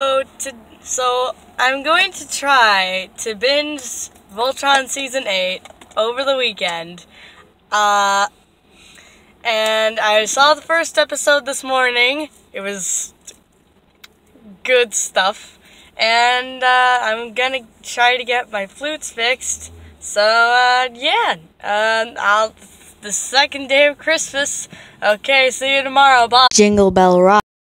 So, to, so I'm going to try to binge Voltron Season 8 over the weekend. Uh, and I saw the first episode this morning. It was good stuff. And uh, I'm gonna try to get my flutes fixed. So, uh, yeah. Uh, I'll, the second day of Christmas. Okay, see you tomorrow. Bye. Jingle Bell Rock.